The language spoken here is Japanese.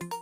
you